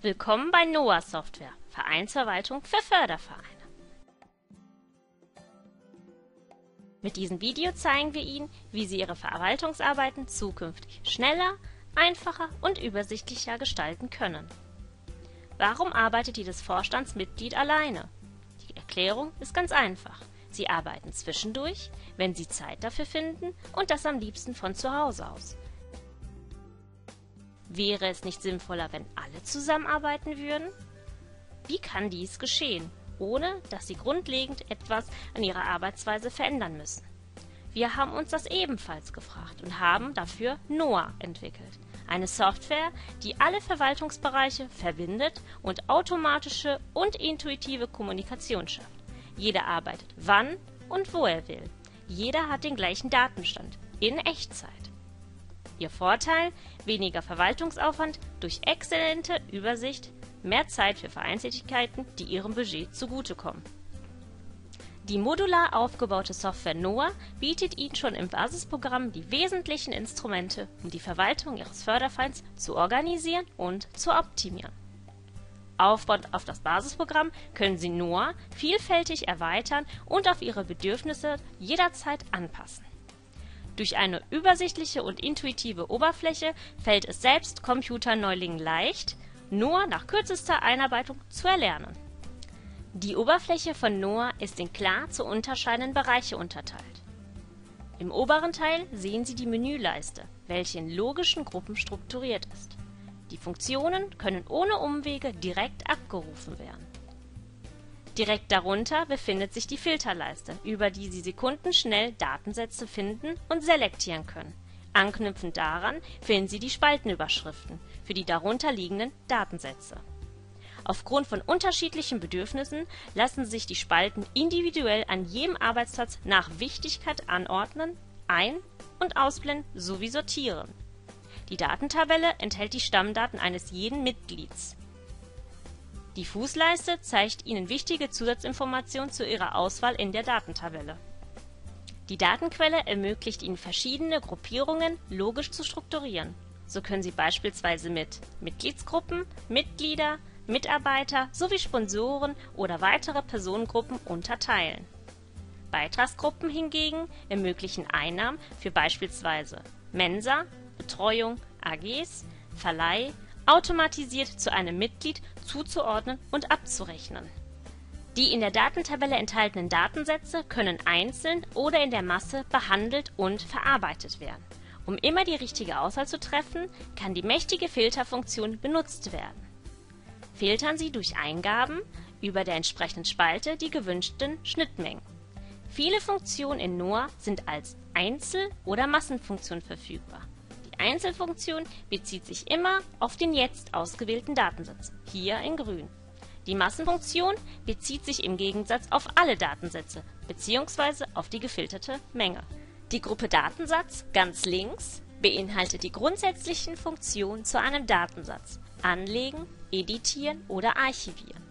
Willkommen bei NOAA Software, Vereinsverwaltung für Fördervereine. Mit diesem Video zeigen wir Ihnen, wie Sie Ihre Verwaltungsarbeiten zukünftig schneller, einfacher und übersichtlicher gestalten können. Warum arbeitet jedes Vorstandsmitglied alleine? Die Erklärung ist ganz einfach. Sie arbeiten zwischendurch, wenn Sie Zeit dafür finden und das am liebsten von zu Hause aus. Wäre es nicht sinnvoller, wenn alle zusammenarbeiten würden? Wie kann dies geschehen, ohne dass Sie grundlegend etwas an Ihrer Arbeitsweise verändern müssen? Wir haben uns das ebenfalls gefragt und haben dafür NOAA entwickelt, eine Software, die alle Verwaltungsbereiche verbindet und automatische und intuitive Kommunikation schafft. Jeder arbeitet wann und wo er will. Jeder hat den gleichen Datenstand in Echtzeit. Ihr Vorteil: weniger Verwaltungsaufwand durch exzellente Übersicht, mehr Zeit für Vereinstätigkeiten, die Ihrem Budget zugutekommen. Die modular aufgebaute Software NOAA bietet Ihnen schon im Basisprogramm die wesentlichen Instrumente, um die Verwaltung Ihres Fördervereins zu organisieren und zu optimieren. Aufbauend auf das Basisprogramm können Sie NOAA vielfältig erweitern und auf Ihre Bedürfnisse jederzeit anpassen durch eine übersichtliche und intuitive Oberfläche fällt es selbst Computerneulingen leicht, NOAA nach kürzester Einarbeitung zu erlernen. Die Oberfläche von NOAA ist in klar zu unterscheidenden Bereiche unterteilt. Im oberen Teil sehen Sie die Menüleiste, welche in logischen Gruppen strukturiert ist. Die Funktionen können ohne Umwege direkt abgerufen werden Direkt darunter befindet sich die Filterleiste, über die Sie sekundenschnell Datensätze finden und selektieren können. Anknüpfend daran finden Sie die Spaltenüberschriften für die darunter liegenden Datensätze. Aufgrund von unterschiedlichen Bedürfnissen lassen sich die Spalten individuell an jedem Arbeitsplatz nach Wichtigkeit anordnen, ein und ausblenden sowie sortieren. Die Datentabelle enthält die Stammdaten eines jeden Mitglieds die Fußleiste zeigt Ihnen wichtige Zusatzinformationen zu Ihrer Auswahl in der Datentabelle. Die Datenquelle ermöglicht Ihnen verschiedene Gruppierungen logisch zu strukturieren. So können Sie beispielsweise mit Mitgliedsgruppen, Mitglieder, Mitarbeiter sowie Sponsoren oder weitere Personengruppen unterteilen. Beitragsgruppen hingegen ermöglichen Einnahmen für beispielsweise Mensa, Betreuung, AGs, Verleih automatisiert zu einem Mitglied zuzuordnen und abzurechnen. Die in der Datentabelle enthaltenen Datensätze können einzeln oder in der Masse behandelt und verarbeitet werden. Um immer die richtige Auswahl zu treffen, kann die mächtige Filterfunktion benutzt werden. Filtern Sie durch Eingaben über der entsprechenden Spalte die gewünschten Schnittmengen. Viele Funktionen in NOAA sind als Einzel- oder Massenfunktion verfügbar Einzelfunktion bezieht sich immer auf den jetzt ausgewählten Datensatz, hier in grün. Die Massenfunktion bezieht sich im Gegensatz auf alle Datensätze bzw. auf die gefilterte Menge. Die Gruppe Datensatz ganz links beinhaltet die grundsätzlichen Funktionen zu einem Datensatz Anlegen, Editieren oder Archivieren.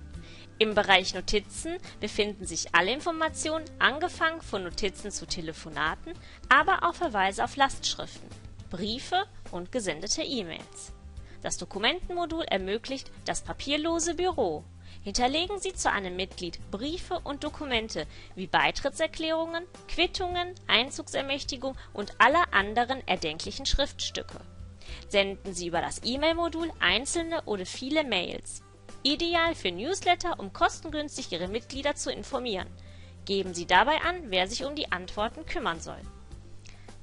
Im Bereich Notizen befinden sich alle Informationen, angefangen von Notizen zu Telefonaten, aber auch Verweise auf Lastschriften Briefe und gesendete E-Mails. Das Dokumentenmodul ermöglicht das papierlose Büro. Hinterlegen Sie zu einem Mitglied Briefe und Dokumente wie Beitrittserklärungen, Quittungen, Einzugsermächtigung und alle anderen erdenklichen Schriftstücke. Senden Sie über das E-Mail-Modul einzelne oder viele Mails. Ideal für Newsletter, um kostengünstig Ihre Mitglieder zu informieren. Geben Sie dabei an, wer sich um die Antworten kümmern soll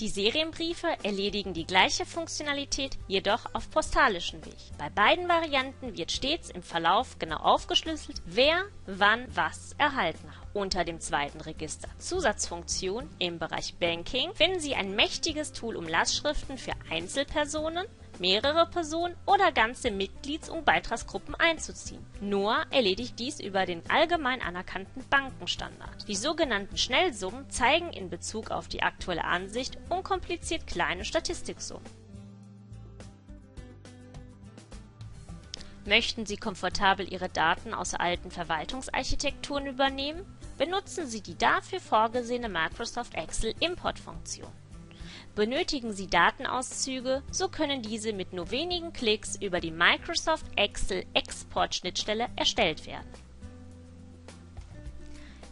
die Serienbriefe erledigen die gleiche Funktionalität, jedoch auf postalischem Weg. Bei beiden Varianten wird stets im Verlauf genau aufgeschlüsselt, wer wann was erhalten hat. Unter dem zweiten Register Zusatzfunktion im Bereich Banking finden Sie ein mächtiges Tool, um Lastschriften für Einzelpersonen mehrere Personen oder ganze Mitglieds und Beitragsgruppen einzuziehen. Nur erledigt dies über den allgemein anerkannten Bankenstandard. Die sogenannten Schnellsummen zeigen in Bezug auf die aktuelle Ansicht unkompliziert kleine Statistiksummen. Möchten Sie komfortabel Ihre Daten aus alten Verwaltungsarchitekturen übernehmen? Benutzen Sie die dafür vorgesehene Microsoft Excel Importfunktion Benötigen Sie Datenauszüge, so können diese mit nur wenigen Klicks über die Microsoft Excel Export-Schnittstelle erstellt werden.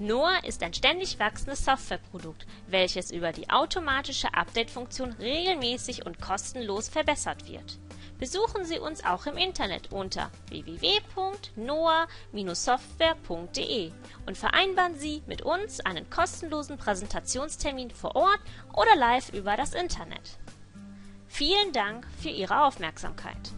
Noah ist ein ständig wachsendes Softwareprodukt, welches über die automatische Update-Funktion regelmäßig und kostenlos verbessert wird. Besuchen Sie uns auch im Internet unter www.noah-software.de und vereinbaren Sie mit uns einen kostenlosen Präsentationstermin vor Ort oder live über das Internet. Vielen Dank für Ihre Aufmerksamkeit.